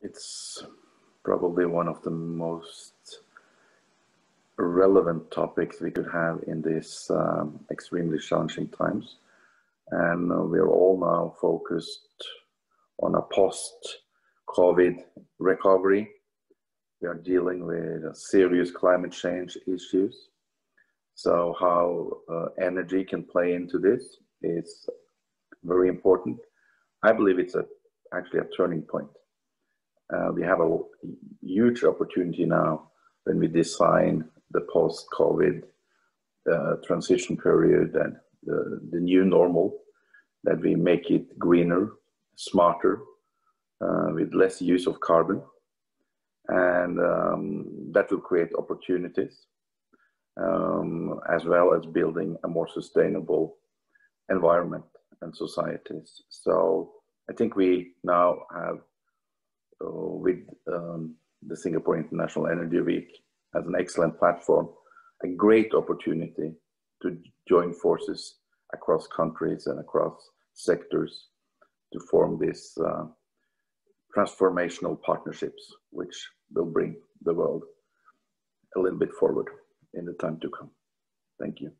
It's probably one of the most relevant topics we could have in these um, extremely challenging times. And we're all now focused on a post COVID recovery. We are dealing with serious climate change issues. So, how uh, energy can play into this is very important. I believe it's a, actually a turning point. Uh, we have a huge opportunity now when we design the post-COVID uh, transition period and the, the, new normal, that we make it greener, smarter, uh, with less use of carbon, and um, that will create opportunities, um, as well as building a more sustainable environment and societies. So I think we now have, with um, the Singapore International Energy Week as an excellent platform, a great opportunity to join forces across countries and across sectors to form these uh, transformational partnerships, which will bring the world a little bit forward in the time to come. Thank you.